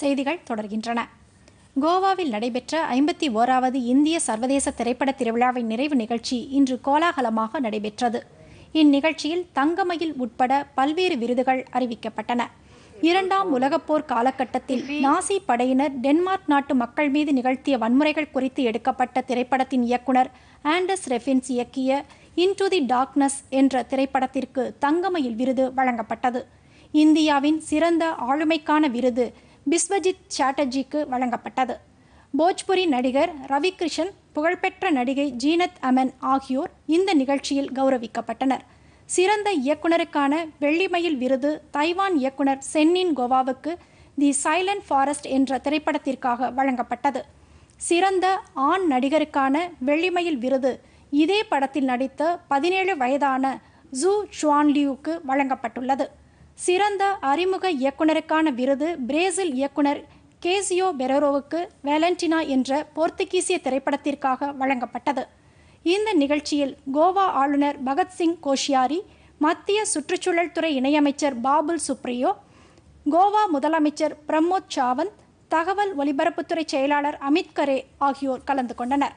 செய்திகள் தொடர்கின்றன. கோவாவில் நடைபெற்ற ஐம்பத்தி ஓராவது இந்திய சர்வதேச திரைப்பட திருவிழாவின் நிறைவு நிகழ்ச்சி இன்று கோலாகலமாக நடைபெற்றது. இந்நிகழ்ச்சியில் தங்கமயில் உட்பட பல்வேறு விருதுகள் அறிவிக்கப்பட்டன. இரண்டாம் உலகப் போர் காலகட்டத்தில் நாசி படையினர் டென்மார்க் நாட்டு மக்கள் மீது நிகழ்த்திய வன்முறைகள் குறித்து எடுக்கப்பட்ட திரைப்படத்தின் இயக்குனர் ஆண்டஸ் ரெஃபின்ஸ் இயக்கிய இன்டு தி டார்க்னஸ் என்ற திரைப்படத்திற்கு தங்கமயில் விருது வழங்கப்பட்டது. இந்தியாவின் சிறந்த ஆளுமைக்கான விருது பிஸ்வஜித் சாட்டர்ஜிக்கு வழங்கப்பட்டது. போஜ்புரி நடிகர் ரவிகிருஷ்ணன் புகழ்பெற்ற நடிகை ஜீனத் அமன் ஆகியோர் இந்த நிகழ்ச்சியில் கௌரவிக்கப்பட்டனர். சிறந்த இயக்குனருக்கான வெள்ளிமயில் விருது தைவான் இயக்குனர் சென்னின் கோவாவுக்கு தி சைலண்ட் ஃபாரஸ்ட் என்ற திரைப்படத்திற்காக வழங்கப்பட்டது. சிறந்த ஆண் நடிகருக்கான வெள்ளிமயில் விருது இதே படத்தில் நடித்த பதினேழு வயதான ஜூ ஷுவான்லியூக்கு வழங்கப்பட்டுள்ளது. சிறந்த அறிமுக இயக்குனருக்கான விருது பிரேசில் இயக்குனர் கேசியோ பெரரோவுக்கு வேலண்டினா என்ற போர்த்துகீசிய திரைப்படத்திற்காக வழங்கப்பட்டது. இந்த நிகழ்ச்சியில் கோவா ஆளுநர் பகத்சிங் கோஷியாரி மத்திய சுற்றுச்சூழல் துறை இணையமைச்சர் பாபுல் சுப்ரியோ கோவா முதலமைச்சர் பிரமோத் சாவந்த் தகவல் ஒலிபரப்புத்துறை செயலாளர் அமித் கரே ஆகியோர் கலந்து கொண்டனர்.